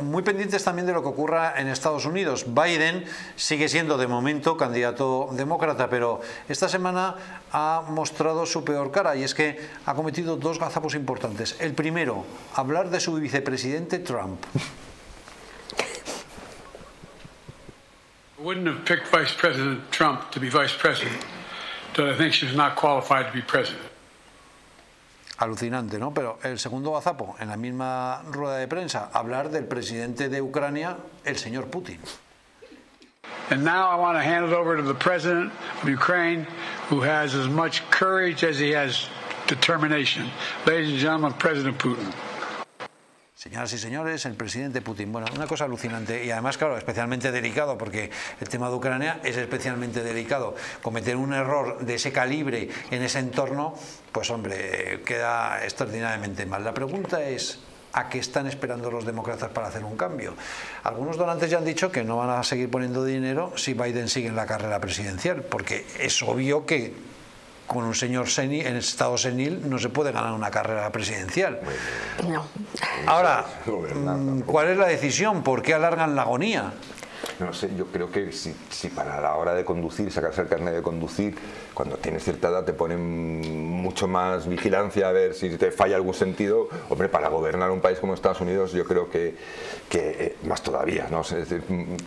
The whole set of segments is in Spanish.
Muy pendientes también de lo que ocurra en Estados Unidos. Biden sigue siendo de momento candidato demócrata, pero esta semana ha mostrado su peor cara y es que ha cometido dos gazapos importantes. El primero, hablar de su vicepresidente Trump. wouldn't have picked Vice President Trump to be vice president that I think she's not qualified to be president. Alucinante, ¿no? Pero el segundo gazapo, en la misma rueda de prensa, hablar del presidente de Ucrania, el señor Putin. And now I want to hand it over to the president of Ukraine, who has as much courage as he has determination. Ladies and gentlemen, President Putin. Señoras y señores, el presidente Putin. Bueno, una cosa alucinante y además, claro, especialmente delicado, porque el tema de Ucrania es especialmente delicado. Cometer un error de ese calibre en ese entorno, pues hombre, queda extraordinariamente mal. La pregunta es, a qué están esperando los demócratas para hacer un cambio. Algunos donantes ya han dicho que no van a seguir poniendo dinero si Biden sigue en la carrera presidencial, porque es obvio que con un señor senil, en estado senil no se puede ganar una carrera presidencial. No. Ahora, mm, ¿cuál es la decisión? ¿Por qué alargan la agonía? No sé, yo creo que si, para la hora de conducir, sacarse el carnet de conducir, cuando tienes cierta edad te ponen mucho más vigilancia a ver si te falla algún sentido, hombre, para gobernar un país como Estados Unidos yo creo que, que eh, más todavía, ¿no?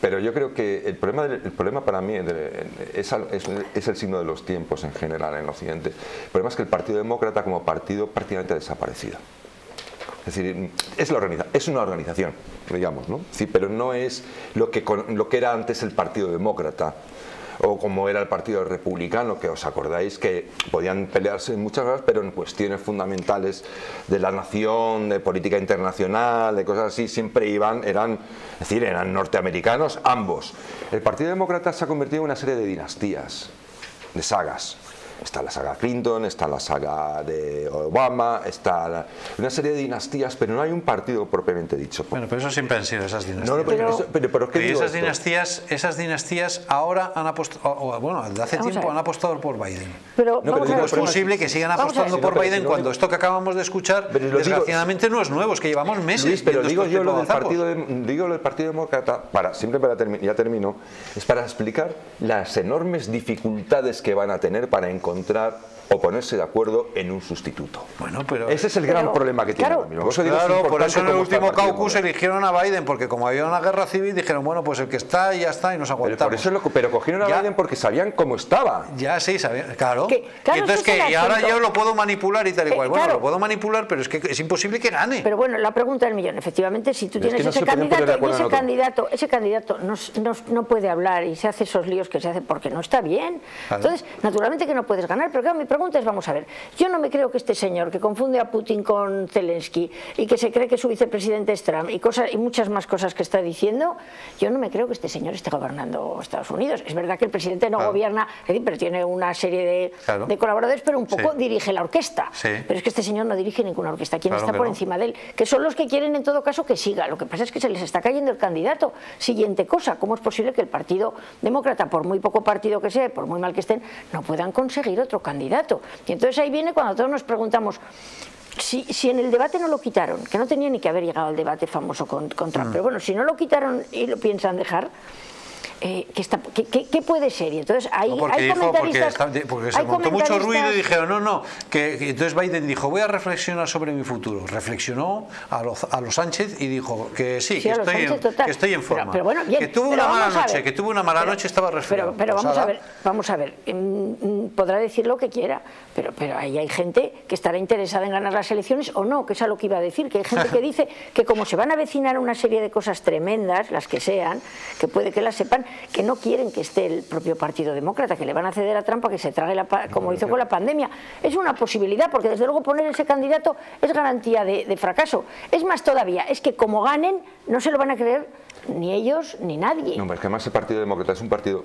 pero yo creo que el problema, el problema para mí es, es, el signo de los tiempos en general en Occidente. El problema es que el Partido Demócrata como partido prácticamente ha desaparecido. Es decir, es, la es una organización, digamos, ¿no? Sí, pero no es lo que, lo que era antes el Partido Demócrata o como era el Partido Republicano, que os acordáis que podían pelearse en muchas cosas, pero en cuestiones fundamentales de la nación, de política internacional, de cosas así, siempre iban, eran, es decir, eran norteamericanos ambos. El Partido Demócrata se ha convertido en una serie de dinastías, de sagas. Está la saga Clinton, está la saga de Obama, está una serie de dinastías, pero no hay un partido propiamente dicho. Bueno, pero eso siempre han sido esas dinastías. No, pero, pero, ¿qué esas dinastías, esas dinastías ahora han apostado, bueno, desde hace tiempo han apostado por Biden. Pero, no, es posible que sigan apostando por Biden cuando esto que acabamos de escuchar, desgraciadamente no es nuevo, es que llevamos meses. pero digo yo lo del partido, digo lo del Partido Demócrata, para siempre para ya termino, es para explicar las enormes dificultades que van a tener para encontrar encontrar o ponerse de acuerdo en un sustituto. Bueno, pero ese es el gran problema que tiene. Claro, claro por eso en el último caucus eligieron a Biden porque como había una guerra civil dijeron bueno pues el que está ya está y nos aguantamos. Pero, por eso lo, pero cogieron a Biden porque sabían cómo estaba. Ya sí sabían, claro. y entonces que y ahora yo lo puedo manipular y tal y cual. Eh, bueno, lo puedo manipular, pero es que es imposible que gane. Pero bueno, la pregunta del millón, efectivamente, si tú tienes ese candidato y ese candidato, ese candidato no, no, puede hablar y se hace esos líos que se hace porque no está bien. Entonces, naturalmente que no puedes ganar, pero claro, mi pregunta es vamos a ver, yo no me creo que este señor que confunde a Putin con Zelensky y que se cree que su vicepresidente es Trump y, cosas, y muchas más cosas que está diciendo, yo no me creo que este señor esté gobernando Estados Unidos. Es verdad que el presidente no gobierna, pero tiene una serie de, colaboradores, pero un poco dirige la orquesta. Pero es que este señor no dirige ninguna orquesta. ¿Quién está por encima de él? Que son los que quieren en todo caso que siga. Lo que pasa es que se les está cayendo el candidato. Siguiente cosa, ¿cómo es posible que el Partido Demócrata, por muy poco partido que sea, por muy mal que estén, no puedan conseguir otro candidato? Y entonces ahí viene cuando todos nos preguntamos, si, si, en el debate no lo quitaron, que no tenía ni que haber llegado al debate famoso con, con Trump, mm. pero bueno, si no lo quitaron y lo piensan dejar, eh, ¿qué, está, qué, qué, puede ser? Y entonces hay, porque hay comentaristas... Porque, se montó mucho ruido y dijeron, no, no, que, entonces Biden dijo, voy a reflexionar sobre mi futuro. Reflexionó a los, a los Sánchez y dijo que sí, que, estoy en, que, estoy en, forma. Pero, bueno, bien, que tuvo una mala noche, que tuvo una mala noche, estaba resfriado. Pero, vamos a ver, vamos a ver, mm, mm, podrá decir lo que quiera, pero, pero ahí hay gente que estará interesada en ganar las elecciones o no, que es a lo que iba a decir, que hay gente que dice que como se van a avecinar una serie de cosas tremendas, las que sean, que puede que las sepan, que no quieren que esté el propio Partido Demócrata, que le van a ceder a trampa que se trague la, como hizo con la pandemia. Es una posibilidad, porque desde luego poner ese candidato es garantía de, fracaso. Es más todavía, es que como ganen, no se lo van a creer ni ellos ni nadie. No, es que además el Partido Demócrata es un partido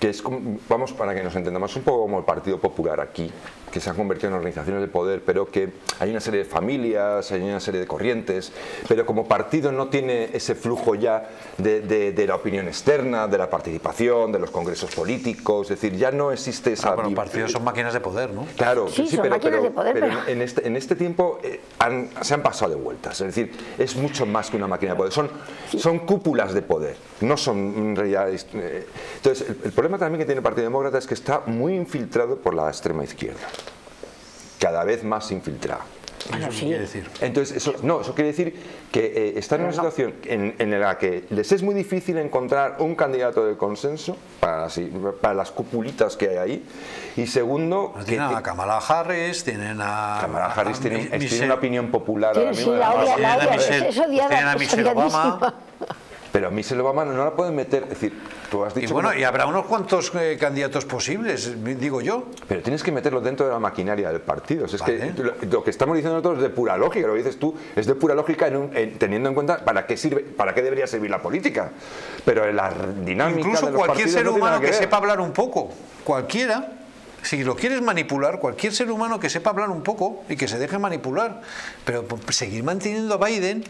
que es, vamos, para que nos entendamos, un poco como el Partido Popular aquí, que se han convertido en organizaciones de poder, pero que hay una serie de familias, hay una serie de corrientes, pero como partido no tiene ese flujo ya de, la opinión externa, de la participación, de los congresos políticos, es decir, ya no existe esa... Ah, bueno, partidos son máquinas de poder, ¿no? Claro, sí, son pero, máquinas de poder, pero, En, este, en este tiempo eh, se han pasado de vueltas, es decir, es mucho más que una máquina de poder, son, son cúpulas de poder, no son realidades... Eh, entonces, el problema también que tiene el Partido Demócrata es que está muy infiltrado por la extrema izquierda, cada vez más infiltrada. quiere decir? Entonces, eso, no, eso quiere decir que eh, están en una situación en, la que les es muy difícil encontrar un candidato de consenso para, para las cupulitas que hay ahí. Y segundo... tienen a Kamala Harris, tienen a... Kamala Harris tiene, una opinión popular ahora mismo. Tienen a Michelle Obama. Pero a Michelle Obama no la pueden meter, es decir, tú has dicho... Y bueno, y habrá unos cuantos eh, candidatos posibles, digo yo. Pero tienes que meterlo dentro de la maquinaria del partido. es que lo, que estamos diciendo nosotros es de pura lógica, lo que dices tú es de pura lógica teniendo en cuenta para qué sirve, para qué debería servir la política. Pero la dinámica Incluso de los cualquier ser humano que, que sepa hablar un poco, cualquiera si lo quieres manipular, cualquier ser humano que sepa hablar un poco y que se deje manipular, pero seguir manteniendo a Biden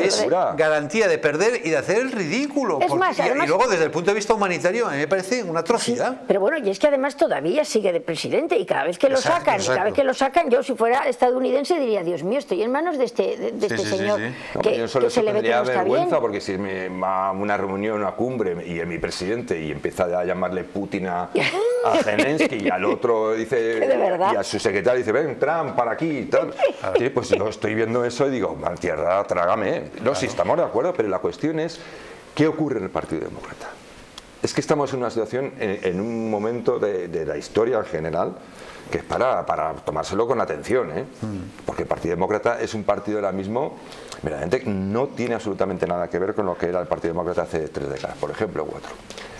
es garantía de perder y de hacer el ridículo. y, luego, desde el punto de vista humanitario, a mí me parece una atrocidad. pero bueno, y es que además todavía sigue de presidente y cada vez que lo sacan, cada vez que lo sacan, yo si fuera estadounidense diría, Dios mío, estoy en manos de este, de, este señor que, se le ve que no está bien. porque si me va a una reunión, una cumbre y es mi presidente y empieza a llamarle Putin a, a Zelensky y al otro dice, y a su secretario dice, ven, Trump, para aquí, y tal. Sí, pues yo estoy viendo eso y digo, tierra, trágame. No, sí, estamos de acuerdo, pero la cuestión es, ¿qué ocurre en el Partido Demócrata? Es que estamos en una situación, en, un momento de, la historia en general, que es para, para tomárselo con atención, ¿eh? Mm. porque el Partido Demócrata es un partido ahora mismo, verdaderamente no tiene absolutamente nada que ver con lo que era el Partido Demócrata hace tres décadas, por ejemplo, cuatro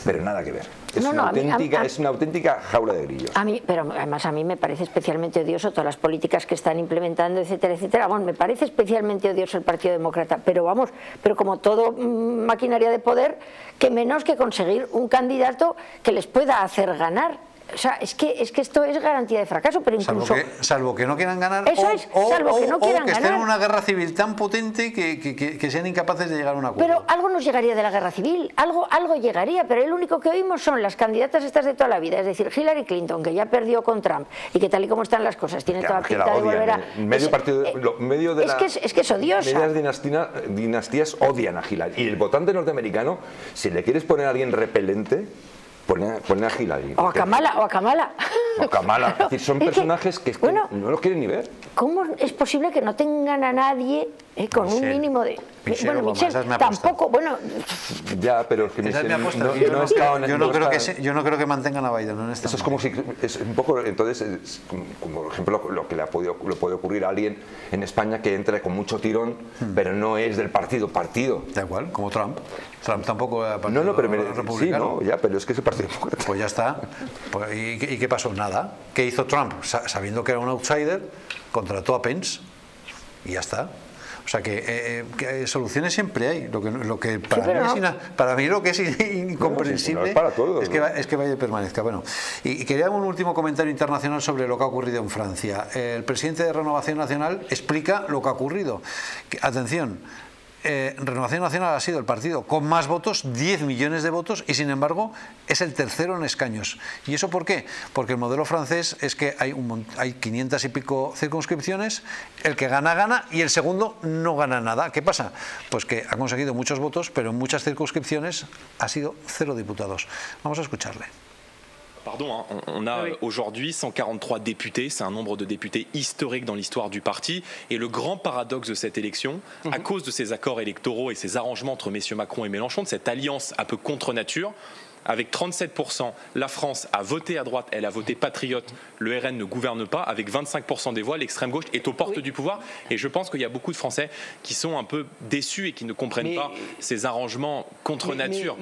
pero nada que ver. Es, una, auténtica, es una auténtica jaula de grillos. A mí, pero además a mí me parece especialmente odioso todas las políticas que están implementando, etcétera, etcétera. Bueno, me parece especialmente odioso el Partido Demócrata, pero vamos, pero como todo mm, maquinaria de poder, que menos que conseguir un candidato que les pueda hacer ganar o sea, es que, es que esto es garantía de fracaso, pero incluso... Salvo que, no quieran ganar Eso es, salvo que no quieran que estén en una guerra civil tan potente que, que, sean incapaces de llegar a un acuerdo. Pero algo nos llegaría de la guerra civil, algo, algo llegaría, pero el único que oímos son las candidatas estas de toda la vida, es decir, Hillary Clinton, que ya perdió con Trump y que tal y como están las cosas, tiene toda la pinta de volver a... Medio partido, eh, medio de es, que es, es, que es odiosa. Medias dinastías odian a Hillary. Y el votante norteamericano, si le quieres poner a alguien repelente, Pone, a Hillary. O a Kamala, o a Kamala. O Kamala. Es decir, son personajes que, no lo quieren ni ver. ¿Cómo es posible que no tengan a nadie eh, con un mínimo de... bueno, Michelle, tampoco, bueno... Ya, pero es que Michelle no, no, yo, no, yo, no creo que yo no creo que mantengan a Biden en este Eso es como si... Es un poco, entonces, como, por ejemplo, lo que le, ha podido, le puede ocurrir a alguien en España que entre con mucho tirón, hmm. pero no es del partido, partido. Da igual, como Trump. Trump tampoco era partido No, no, pero sí, no, ya, pero es que es el partido Pues ya está. Pues, ¿y, ¿y, qué pasó? Nada. ¿Qué hizo Trump? Sabiendo que era un outsider, contrató a Pence y ya está. O sea que, eh, eh, soluciones siempre hay. Lo que, lo que para, mí es para, mí lo que es incomprensible es, que, es que vaya permanezca. Bueno, y, quería un último comentario internacional sobre lo que ha ocurrido en Francia. El presidente de Renovación Nacional explica lo que ha ocurrido. atención, eh, Renovación Nacional ha sido el partido con más votos, 10 millones de votos, y sin embargo es el tercero en escaños. ¿Y eso por qué? Porque el modelo francés es que hay, un, hay 500 y pico circunscripciones, el que gana, gana, y el segundo no gana nada. ¿Qué pasa? Pues que ha conseguido muchos votos, pero en muchas circunscripciones ha sido cero diputados. Vamos a escucharle. Pardon, hein, on, a aujourd'hui 143 députés, c'est un nombre de députés historique dans l'histoire du parti. Et le grand paradoxe de cette élection, à mhm. cause de ces accords électoraux et ces arrangements entre messieurs Macron et Mélenchon, de cette alliance un peu contre nature, avec 37%, la France a voté à droite, elle a voté patriote, le RN ne gouverne pas, avec 25% des voix, l'extrême gauche est aux portes du pouvoir. Et je pense qu'il y a beaucoup de Français qui sont un peu déçus et qui ne comprennent pas ces arrangements contre nature.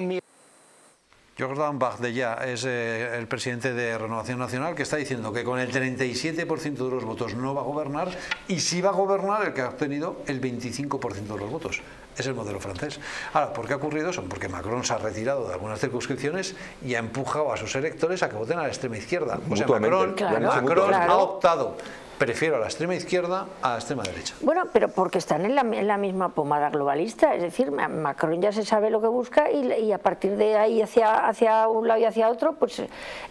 Jordan Bardella es eh, el presidente de Renovación Nacional que está diciendo que con el 37% de los votos no va a gobernar y sí va a gobernar el que ha obtenido el 25% de los votos. Es el modelo francés. Ahora, ¿por qué ha ocurrido eso? Porque Macron se ha retirado de algunas circunscripciones y ha empujado a sus electores a que voten a la extrema izquierda. O sea, Macron, Macron ha optado prefiero a la extrema izquierda a la extrema derecha. Bueno, pero porque están en la, misma pomada globalista, es decir, Macron ya se sabe lo que busca y, a partir de ahí hacia, hacia un lado y hacia otro, pues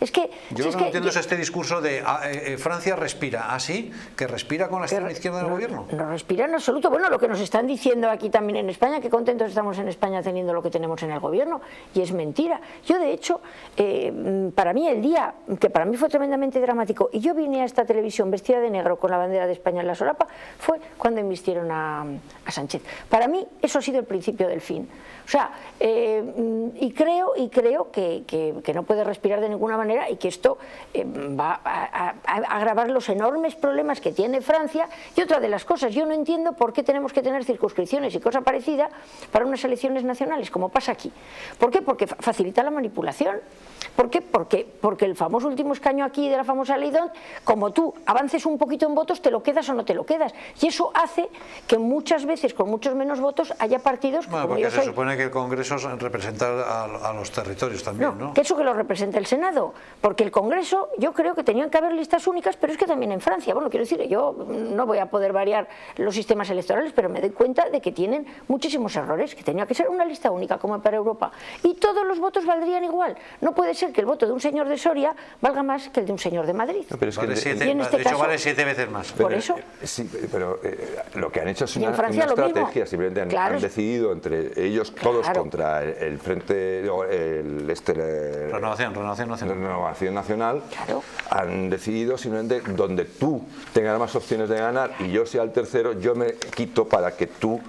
es que... Yo lo que no entiendo es este discurso de ah, eh, eh, Francia respira, así, ¿ah, que respira con la extrema izquierda del gobierno. No respira en absoluto, bueno, lo que nos están diciendo aquí también en España, que contentos estamos en España teniendo lo que tenemos en el gobierno, y es mentira. Yo de hecho, eh, para mí el día, que para mí fue tremendamente dramático, y yo vine a esta televisión vestida de negro con la bandera de España en la solapa fue cuando invistieron a, Sánchez. Para mí eso ha sido el principio del fin. O sea, eh, y creo, y creo que, no puede respirar de ninguna manera y que esto eh, va a, agravar los enormes problemas que tiene Francia. Y otra de las cosas, yo no entiendo por qué tenemos que tener circunscripciones y cosa parecida para unas elecciones nacionales, como pasa aquí. ¿Por qué? Porque facilita la manipulación. ¿Por qué? Porque, porque el famoso último escaño aquí de la famosa ley como tú avances un poquito en votos, te lo quedas o no te lo quedas. Y eso hace que muchas veces, con muchos menos votos, haya partidos... Bueno, porque se supone que el Congreso representa a, los territorios también, ¿no? Que eso que lo representa el Senado. Porque el Congreso, yo creo que tenían que haber listas únicas, pero es que también en Francia, bueno, quiero decir, yo no voy a poder variar los sistemas electorales, pero me doy cuenta de que tienen muchísimos errores, que tenía que ser una lista única como para Europa. Y todos los votos valdrían igual. No puede ser que el voto de un señor de Soria valga más que el de un señor de Madrid. pero es que vale siete, este de hecho vale siete veces más. Por eso. Eh, sí, pero eh, lo que han hecho es una, estrategia, simplemente han, decidido entre ellos todos contra el, frente, el, este, renovación, renovación nacional. Renovación nacional han decidido simplemente donde tú tengas más opciones de ganar y yo sea el tercero, yo me quito para que tú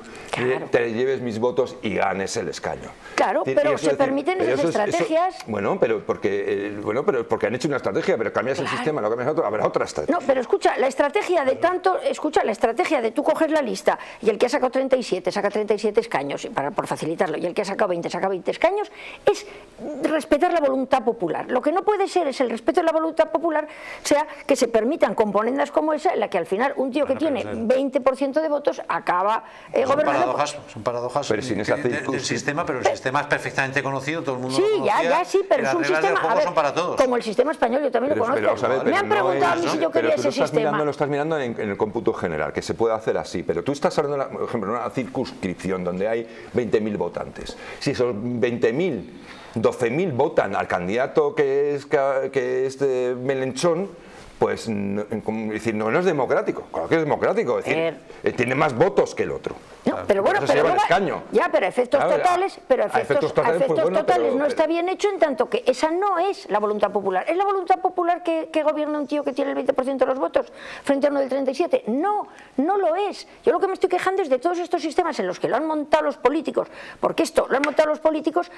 te lleves mis votos y ganes el escaño. Claro, pero se permiten esas estrategias. bueno, pero porque eh, bueno, pero porque han hecho una estrategia, pero cambias el sistema, lo cambias otro, habrá otra estrategia. No, pero escucha, la estrategia de tanto, escucha, la estrategia de tú coges la lista y el que ha sacado 37 saca 37 escaños para por facilitarlo y el que ha sacado 20 saca 20 escaños es respetar la voluntad popular. Lo que no puede ser es el respeto de la voluntad popular sea que se permitan componendas como esa en la que al final un tío que tiene 20% de votos acaba eh, gobernando son paradojas pero sin del sistema, pero el sistema es perfectamente conocido, todo el mundo sí, lo conocía, ya, ya, sí, pero es un sistema, a ver, son para todos. como el sistema español, yo también lo conozco. me han preguntado a mí si yo quería ese sistema. lo estás mirando en, el cómputo general, que se puede hacer así, pero tú estás hablando, por ejemplo, en una circunscripción donde hay 20.000 votantes. Si esos 20.000, 12.000 votan al candidato que es, que es de Melenchón, pues no, decir, no, es democrático, claro que es democrático, es decir, eh, tiene más votos que el otro. No, pero bueno, pero ya, pero efectos totales, pero efectos, totales, pues no está bien hecho en tanto que esa no es la voluntad popular. ¿Es la voluntad popular que, gobierna un tío que tiene el 20% de los votos frente a uno del 37? No, no lo es. Yo lo que me estoy quejando es de todos estos sistemas en los que lo han montado los políticos, porque esto lo han montado los políticos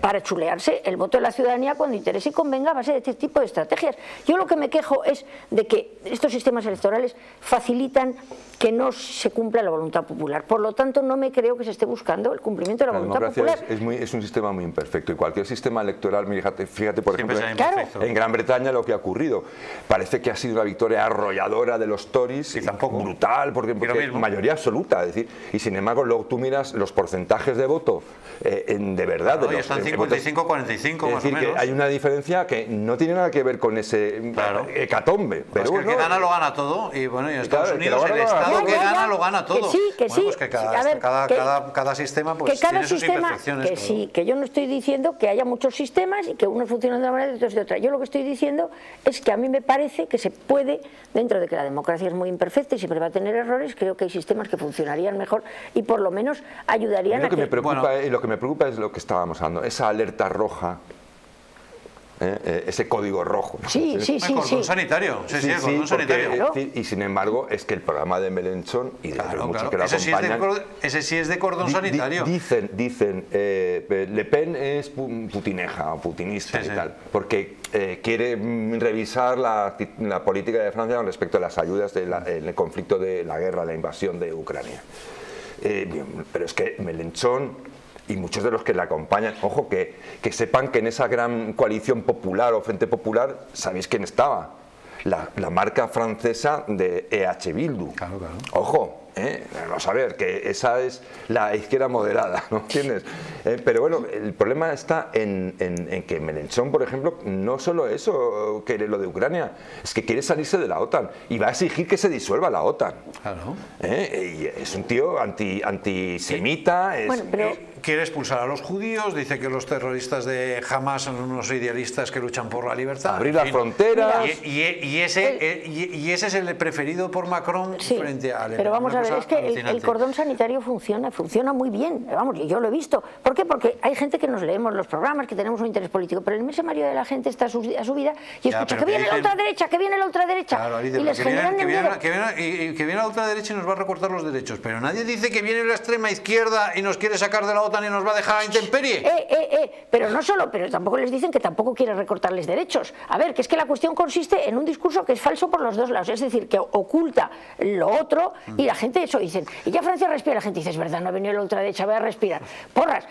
para chulearse el voto de la ciudadanía cuando interese y convenga a base de este tipo de estrategias. Yo lo que me quejo es de que estos sistemas electorales facilitan que no se cumpla la voluntad popular. Por lo tanto, no me creo que se esté buscando el cumplimiento de la, voluntad popular. Es, es, un sistema muy imperfecto y cualquier sistema electoral, fíjate, fíjate por ejemplo, en, Gran Bretaña lo que ha ocurrido. Parece que ha sido una victoria arrolladora de los Tories, brutal, porque, porque mayoría absoluta. Es decir, y sin embargo, luego tú miras los porcentajes de voto eh, en, de verdad. de los, están 55-45 más decir, Que hay una diferencia que no tiene nada que ver con ese hecatombe. Pero pues que el que gana lo gana todo y bueno, en Estados Unidos el Estado que gana lo gana todo. Que sí, que sí. Pues que cada, cada, cada, sistema pues que cada tiene sistema, sus imperfecciones. Que sí, que yo no estoy diciendo que haya muchos sistemas y que unos funcionan de una manera y otros de otra. Yo lo que estoy diciendo es que a mí me parece que se puede, dentro de que la democracia es muy imperfecta y siempre va a tener errores, creo que hay sistemas que funcionarían mejor y por lo menos ayudarían a, lo que, Me preocupa, lo que me preocupa es lo que estábamos hablando, esa alerta roja ¿eh? Eh, ese código rojo. Sí, sí, sí. cordón sanitario. Sí, sí, cordón sanitario. y sin embargo, es que el programa de Melenchón y de claro, muchos que lo ese acompañan. Sí de, ese sí es de cordón sanitario. dicen, dicen eh, Le Pen es putineja o putinista y tal, porque quiere revisar la, la, política de Francia con respecto a las ayudas del el conflicto de la guerra, la invasión de Ucrania. pero es que Melenchón y muchos de los que le acompañan, ojo, que, que sepan que en esa gran coalición popular o Frente Popular, ¿sabéis quién estaba? La, marca francesa de EH Bildu. Claro, claro. Ojo, ¿eh? Vamos a ver, que esa es la izquierda moderada, ¿no entiendes? Eh, pero bueno, el problema está en, que Melenchón, por ejemplo, no solo eso quiere lo de Ucrania, es que quiere salirse de la OTAN y va a exigir que se disuelva la OTAN. Claro. ¿Eh? Y es un tío anti, antisemita. Es, bueno, pero quiere expulsar a los judíos, dice que los terroristas de Hamas son unos idealistas que luchan por la libertad. Abrir las fronteras. Y, ese, eh, y, ese es el preferido por Macron frente a Pero vamos a ver, es que el, cordón sanitario funciona, funciona muy bien. Vamos, yo lo he visto. ¿Por qué? Porque hay gente que nos leemos los programas, que tenemos un interés político, pero el inmensa mayoría de la gente está a su, vida y escucha que viene la ultraderecha, que viene la ultraderecha. Claro, y les que, viene, que, viene, que, viene, la ultraderecha y nos va a recortar los derechos. Pero nadie dice que viene la extrema izquierda y nos quiere sacar de la OTAN y nos va a dejar a intemperie. Eh, eh, eh, pero no solo, pero tampoco les dicen que tampoco quiere recortarles derechos. A ver, que es que la cuestión consiste en un discurso que es falso por los dos lados, es decir, que oculta lo otro y la gente eso dicen. Y ya Francia respira, la gente dice, es verdad, no ha venido la ultraderecha, voy a respirar. Porras,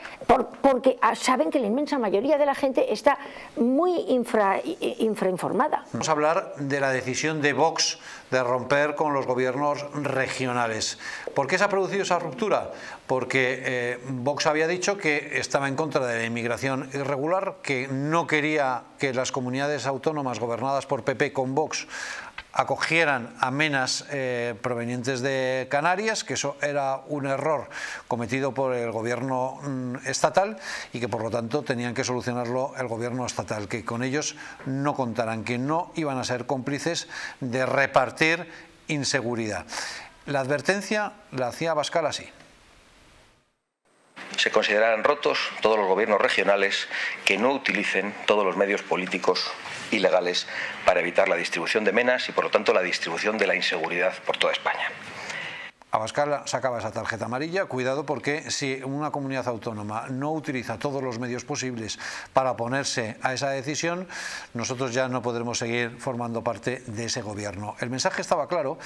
porque ah, saben que la inmensa mayoría de la gente está muy infra, infrainformada. Vamos a hablar de la decisión de Vox de romper con los gobiernos regionales. ¿Por qué se ha producido esa ruptura? Porque eh, Vox había dicho que estaba en contra de la inmigración irregular, que no quería que las comunidades autónomas gobernadas por PP con Vox acogieran a eh, provenientes de Canarias, que eso era un error cometido por el gobierno mm, estatal y que por lo tanto tenían que solucionarlo el gobierno estatal, que con ellos no contarán, que no iban a ser cómplices de repartir inseguridad. La advertencia la hacía Bascal así se considerarán rotos todos los gobiernos regionales que no utilicen todos los medios políticos ilegales para evitar la distribución de menas y, por lo tanto, la distribución de la inseguridad por toda España. Abascal sacaba esa tarjeta amarilla, cuidado porque si una comunidad autónoma no utiliza todos los medios posibles para oponerse a esa decisión, nosotros ya no podremos seguir formando parte de ese gobierno. El mensaje estaba claro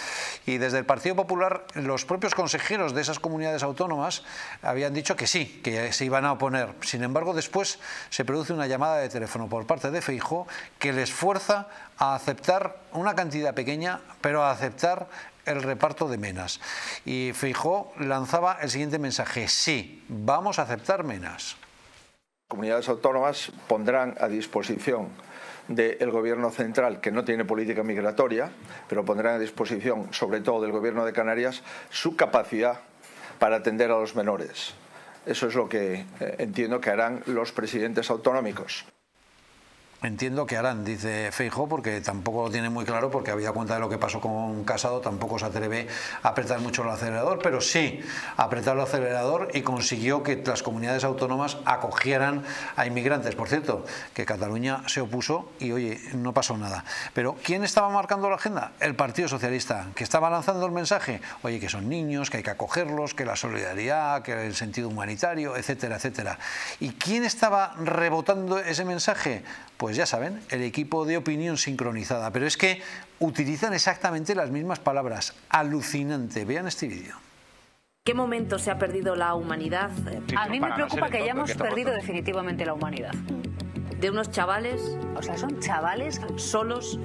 y desde el Partido Popular los propios consejeros de esas comunidades autónomas habían dicho que sí, que se iban a oponer. Sin embargo, después se produce una llamada de teléfono por parte de Feijó que les fuerza a aceptar una cantidad pequeña, pero a aceptar el reparto de menas. Y Feijó lanzaba el siguiente mensaje, sí, vamos a aceptar menas. Comunidades autónomas pondrán a disposición del gobierno central, que no tiene política migratoria, pero pondrán a disposición, sobre todo del gobierno de Canarias, su capacidad para atender a los menores. Eso es lo que eh, entiendo que harán los presidentes autonómicos. Entiendo que harán, dice Feijo, porque tampoco lo tiene muy claro, porque había cuenta de lo que pasó con Casado, tampoco se atreve a apretar mucho el acelerador, pero sí apretar el acelerador y consiguió que las comunidades autónomas acogieran a inmigrantes. Por cierto, que Cataluña se opuso y oye, no pasó nada. Pero ¿quién estaba marcando la agenda? El Partido Socialista, que estaba lanzando el mensaje, oye, que son niños, que hay que acogerlos, que la solidaridad, que el sentido humanitario, etcétera, etcétera. ¿Y quién estaba rebotando ese mensaje? Pues ya saben, el equipo de opinión sincronizada. Pero es que utilizan exactamente las mismas palabras. Alucinante. Vean este vídeo. ¿Qué momento se ha perdido la humanidad? A mí me preocupa que hayamos perdido definitivamente la humanidad. De unos chavales. O sea, son chavales solos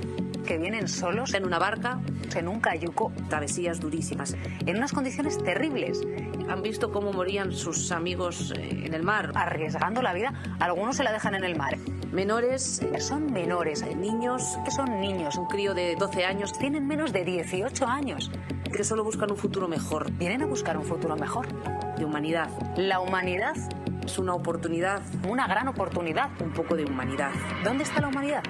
que vienen solos en una barca, en un cayuco, travesías durísimas, en unas condiciones terribles. Han visto cómo morían sus amigos eh, en el mar, arriesgando la vida. Algunos se la dejan en el mar. Menores, son menores, niños, que son niños, un crío de 12 años, tienen menos de 18 años, que solo buscan un futuro mejor. Vienen a buscar un futuro mejor. De humanidad. La humanidad es una oportunidad. Una gran oportunidad. Un poco de humanidad. ¿Dónde está la humanidad?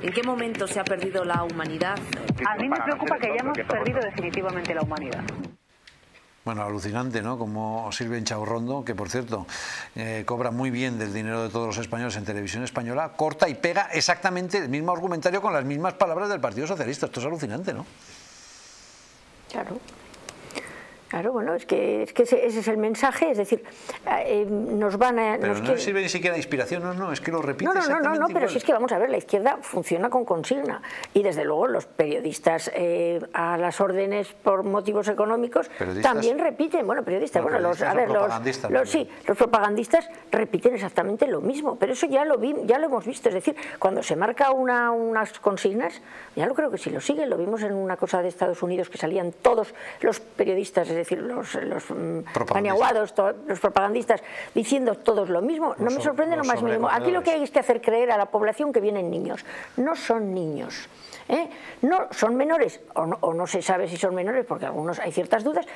¿En qué momento se ha perdido la humanidad? A mí me preocupa que hayamos perdido definitivamente la humanidad. Bueno, alucinante, ¿no? Como Silvia Chaurrondo, que por cierto eh, cobra muy bien del dinero de todos los españoles en televisión española, corta y pega exactamente el mismo argumentario con las mismas palabras del Partido Socialista. Esto es alucinante, ¿no? Claro. Claro, bueno, es que, es que ese, es el mensaje, es decir, eh, nos van a... Pero no sirve ni siquiera de inspiración, no, no, es que lo repite No, no, no, no, pero si es que vamos a ver, la izquierda funciona con consigna y desde luego los periodistas eh, a las órdenes por motivos económicos también repiten, bueno, periodistas, bueno, los, a ver, los, sí, los propagandistas repiten exactamente lo mismo, pero eso ya lo vi, ya lo hemos visto, es decir, cuando se marca una, unas consignas, ya lo creo que si lo siguen, lo vimos en una cosa de Estados Unidos que salían todos los periodistas, es decir, los, los mm, maniaguados, los propagandistas, diciendo todos lo mismo, no me sorprende lo más mínimo. Aquí lo que hay es que hacer creer a la población que vienen niños. No son niños. ¿Eh? No, son menores, o no, se sabe si son menores, porque algunos hay ciertas dudas,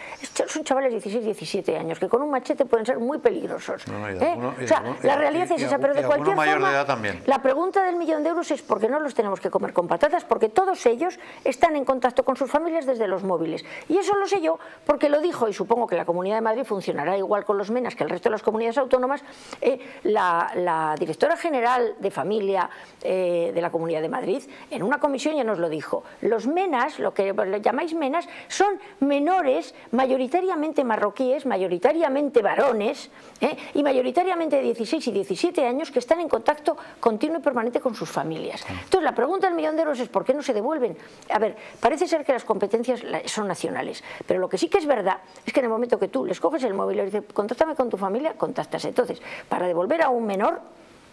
son chavales de 16, 17 años, que con un machete pueden ser muy peligrosos. ¿eh? o sea, la realidad es esa, pero de cualquier forma, la pregunta del millón de euros es por qué no los tenemos que comer con patatas, porque todos ellos están en contacto con sus familias desde los móviles. Y eso lo sé yo porque lo dijo, y supongo que la Comunidad de Madrid funcionará igual con los MENAS que el resto de las comunidades autónomas, eh, la, directora general de familia de la Comunidad de Madrid, en una comisión ya nos lo dijo. Los menas, lo que llamáis menas, son menores mayoritariamente marroquíes, mayoritariamente varones ¿eh? y mayoritariamente de 16 y 17 años que están en contacto continuo y permanente con sus familias. Entonces la pregunta del millón de euros es ¿por qué no se devuelven? A ver, parece ser que las competencias son nacionales, pero lo que sí que es verdad es que en el momento que tú les coges el móvil y le dices contáctame con tu familia, contactas. Entonces, para devolver a un menor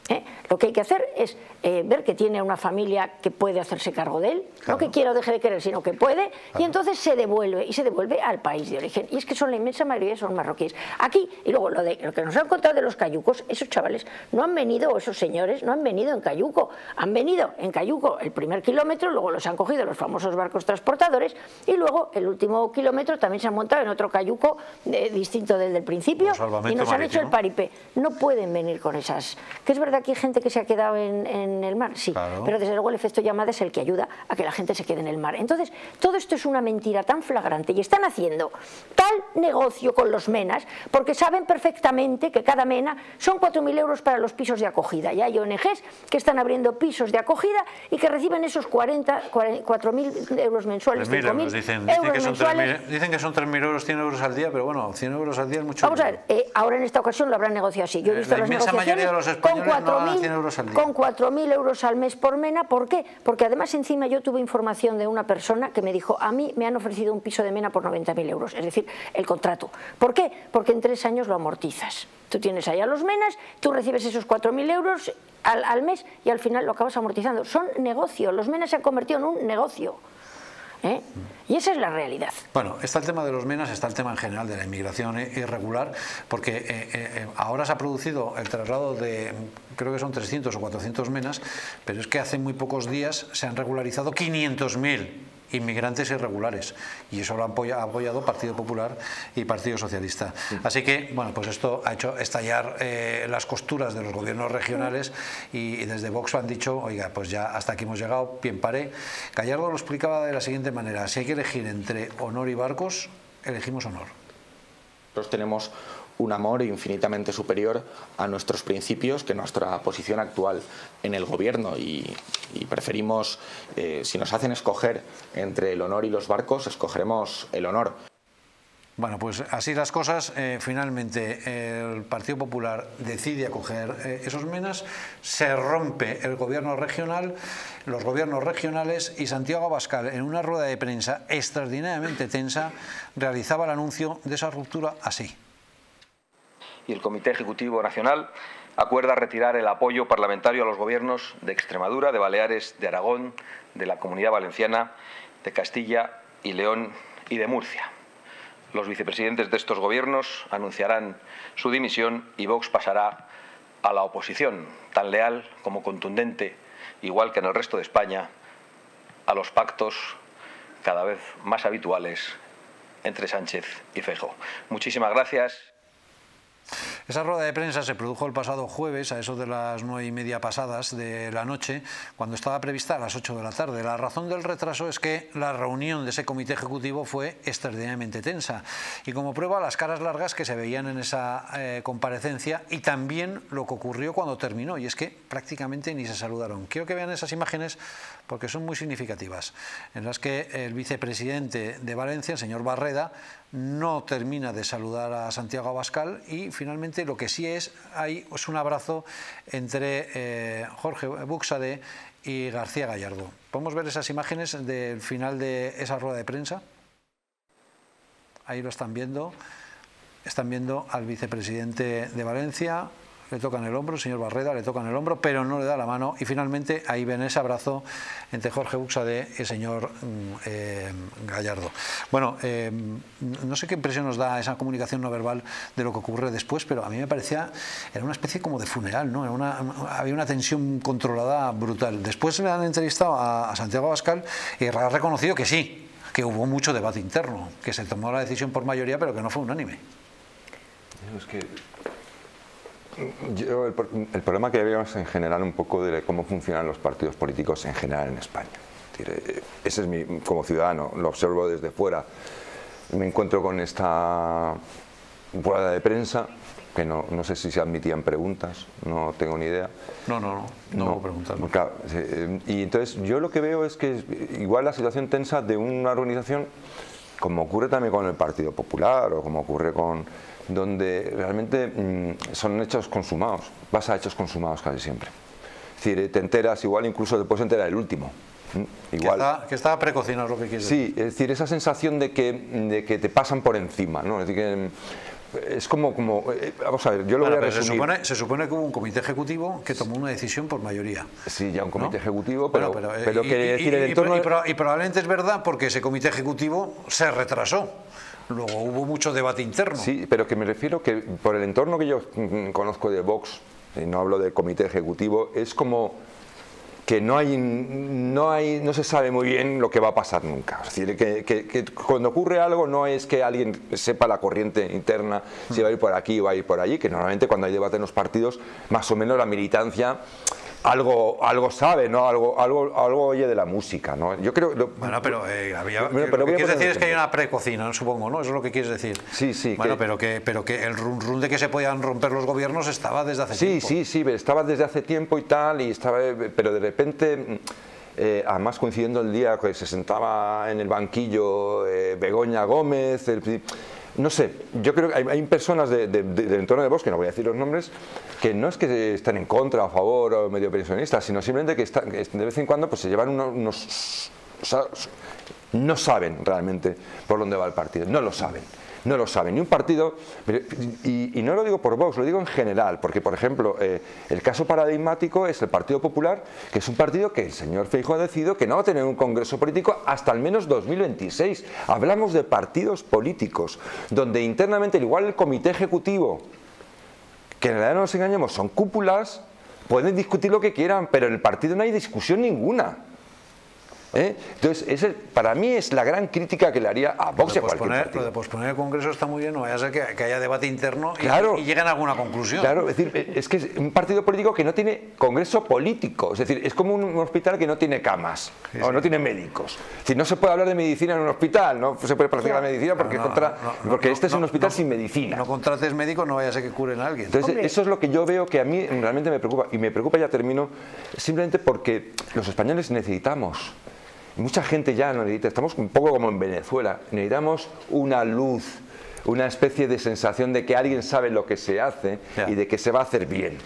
¿eh? Lo que hay que hacer es eh, ver que tiene una familia que puede hacerse cargo de él, no que quiera o deje de querer, sino que puede, y entonces se devuelve, y se devuelve al país de origen. Y es que son la inmensa mayoría son marroquíes. Aquí, y luego lo, de, lo que nos han contado de los cayucos, esos chavales no han venido, esos señores no han venido en cayuco, han venido en cayuco el primer kilómetro, luego los han cogido los famosos barcos transportadores, y luego el último kilómetro también se han montado en otro cayuco eh, distinto del del principio, y nos han hecho el paripé. No pueden venir con esas... Que es verdad aquí gente que se ha quedado en, el mar? Sí, pero desde luego el efecto llamada es el que ayuda a que la gente se quede en el mar. Entonces, todo esto es una mentira tan flagrante y están haciendo tal negocio con los menas porque saben perfectamente que cada mena son 4.000 euros para los pisos de acogida. Y hay ONGs que están abriendo pisos de acogida y que reciben esos 40, 4.000 euros mensuales, 5.000 euros, dicen, dicen, que mensuales. dicen que son 3.000 euros, 100 euros al día, pero bueno, 100 euros al día es mucho. Vamos a ver, eh, ahora en esta ocasión lo habrán negociado así. Yo he eh, visto las negociaciones con 4.000 euros, al mes por mena. ¿Por qué? Porque además encima yo tuve información de una persona que me dijo, a mí me han ofrecido un piso de mena por 90.000 euros, es decir, el contrato. ¿Por qué? Porque en tres años lo amortizas. Tú tienes ahí a los menas, tú recibes esos 4.000 euros al, al mes y al final lo acabas amortizando. Son negocios, los menas se han convertido en un negocio. ¿Eh? Y esa es la realidad. Bueno, está el tema de los menas, está el tema en general de la inmigración irregular, porque eh, eh, ahora se ha producido el traslado de, creo que son 300 o 400 menas, pero es que hace muy pocos días se han regularizado 500.000 inmigrantes irregulares y eso lo han apoyado Partido Popular y Partido Socialista. Así que, bueno, pues esto ha hecho estallar eh, las costuras de los gobiernos regionales y, desde Vox han dicho, oiga, pues ya hasta aquí hemos llegado, bien paré. Gallardo lo explicaba de la siguiente manera, si hay que elegir entre honor y barcos, elegimos honor. Nosotros tenemos un amor infinitamente superior a nuestros principios que nuestra posición actual en el gobierno y, preferimos, eh, si nos hacen escoger entre el honor y los barcos, escogeremos el honor. Bueno, pues así las cosas. Eh, finalmente, el Partido Popular decide acoger eh, esos menas, se rompe el gobierno regional, los gobiernos regionales y Santiago Abascal, en una rueda de prensa extraordinariamente tensa, realizaba el anuncio de esa ruptura así y el Comité Ejecutivo Nacional acuerda retirar el apoyo parlamentario a los gobiernos de Extremadura, de Baleares, de Aragón, de la Comunidad Valenciana, de Castilla y León y de Murcia. Los vicepresidentes de estos gobiernos anunciarán su dimisión y Vox pasará a la oposición, tan leal como contundente, igual que en el resto de España, a los pactos cada vez más habituales entre Sánchez y Fejo. Muchísimas gracias. Esa rueda de prensa se produjo el pasado jueves, a eso de las nueve y media pasadas de la noche, cuando estaba prevista a las 8 de la tarde. La razón del retraso es que la reunión de ese comité ejecutivo fue extraordinariamente tensa. Y como prueba, las caras largas que se veían en esa eh, comparecencia y también lo que ocurrió cuando terminó, y es que prácticamente ni se saludaron. Quiero que vean esas imágenes porque son muy significativas, en las que el vicepresidente de Valencia, el señor Barreda, no termina de saludar a Santiago Abascal y finalmente lo que sí es, hay es un abrazo entre eh, Jorge Buxade y García Gallardo. ¿Podemos ver esas imágenes del final de esa rueda de prensa? Ahí lo están viendo. Están viendo al vicepresidente de Valencia, le tocan el hombro, el señor Barreda le tocan el hombro, pero no le da la mano y finalmente ahí ven ese abrazo entre Jorge Buxade y el señor mm, eh, Gallardo. Bueno, eh, no sé qué impresión nos da esa comunicación no verbal de lo que ocurre después, pero a mí me parecía, era una especie como de funeral, ¿no? había una tensión controlada brutal. Después le han entrevistado a, Santiago Abascal y ha reconocido que sí, que hubo mucho debate interno, que se tomó la decisión por mayoría, pero que no fue unánime. Es que yo, el, problema que veo en general un poco de cómo funcionan los partidos políticos en general en España. Eh, ese es mi, como ciudadano, lo observo desde fuera. Me encuentro con esta rueda de prensa, que no, no, sé si se admitían preguntas, no tengo ni idea. No, no, no, no, no preguntar. Eh, y entonces yo lo que veo es que igual la situación tensa de una organización, como ocurre también con el Partido Popular o como ocurre con donde realmente mm, son hechos consumados, vas a hechos consumados casi siempre. Es decir, te enteras igual, incluso te puedes enterar el último. Igual. Que, estaba precocinado lo que quieres Sí, es decir, esa sensación de que, de que te pasan por encima, ¿no? Es decir, que es como, como eh, vamos a ver, yo lo voy a resumir. Se supone, se supone, que hubo un comité ejecutivo que tomó una decisión por mayoría. Sí, ya un comité ejecutivo, pero, pero, eh, que decir, el entorno... y probablemente es verdad porque ese comité ejecutivo se retrasó. Luego hubo mucho debate interno. Sí, pero que me refiero que por el entorno que yo conozco de Vox, y no hablo del comité ejecutivo, es como que no hay, no hay, no se sabe muy bien lo que va a pasar nunca. Es decir, que, cuando ocurre algo no es que alguien sepa la corriente interna, si va a ir por aquí o va a ir por allí, que normalmente cuando hay debate en los partidos, más o menos la militancia algo, algo sabe, ¿no? Algo, algo, algo oye de la música, ¿no? Yo creo... Bueno, pero, eh, había, lo que quieres decir es que hay una precocina, supongo, ¿no? Eso es lo que quieres decir. Sí, sí. Bueno, pero, que, pero que el run run de que se podían romper los gobiernos estaba desde hace tiempo. Sí, sí, sí, estaba desde hace tiempo y tal, y estaba, pero de repente... Eh, además coincidiendo el día que se sentaba en el banquillo eh, Begoña Gómez, el, no sé, yo creo que hay, personas del entorno de Vox, que no voy a decir los nombres, que no es que estén en contra, a favor o medio pensionistas, sino simplemente que, están, de vez en cuando pues, se llevan unos, no saben realmente por dónde va el partido, no lo saben no lo saben. Ni un partido, y, no lo digo por Vox, lo digo en general, porque por ejemplo, eh, el caso paradigmático es el Partido Popular, que es un partido que el señor Feijo ha decidido que no va a tener un congreso político hasta al menos 2026. Hablamos de partidos políticos, donde internamente, igual el comité ejecutivo, que en realidad no nos engañemos, son cúpulas, pueden discutir lo que quieran, pero en el partido no hay discusión ninguna. ¿Eh? Entonces, ese, para mí es la gran crítica que le haría a Vox y a cualquier partido. Lo de posponer el Congreso está muy bien, no vaya a ser que, haya debate interno y, lleguen a alguna conclusión. Claro, es decir, es que es un partido político que no tiene Congreso político, es decir, es como un hospital que no tiene camas o no tiene médicos. Es decir, no se puede hablar de medicina en un hospital, no se puede practicar la medicina porque, contra, porque este es un hospital sin medicina. No contrates médicos, no vaya a ser que curen a alguien. Entonces, eso es lo que yo veo que a mí realmente me preocupa, y me preocupa, ya termino, simplemente porque los españoles necesitamos Mucha gente ya no necesita, estamos un poco como en Venezuela, necesitamos una luz, una especie de sensación de que alguien sabe lo que se hace y de que se va a hacer bien.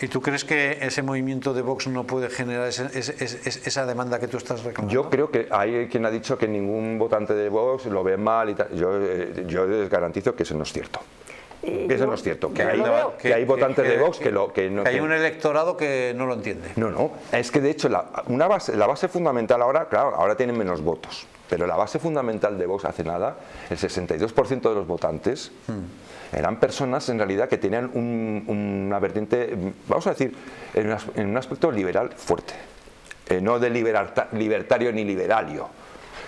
¿Y tú crees que ese movimiento de Vox no puede generar esa demanda que tú estás reclamando? Yo creo que hay quien ha dicho que ningún votante de Vox lo ve mal y tal. Yo, eh, yo les garantizo que eso no es cierto. Eso no es cierto, que hay, que, hay votantes de Vox que, lo, que no... hay un electorado que no lo entiende. No, no, es que de hecho la, una base, la base fundamental ahora, claro, ahora tienen menos votos, pero la base fundamental de Vox hace nada, el 62% de los votantes hmm. eran personas en realidad que tenían una vertiente, vamos a decir, en, un aspecto liberal fuerte, eh, no de libertario ni liberario,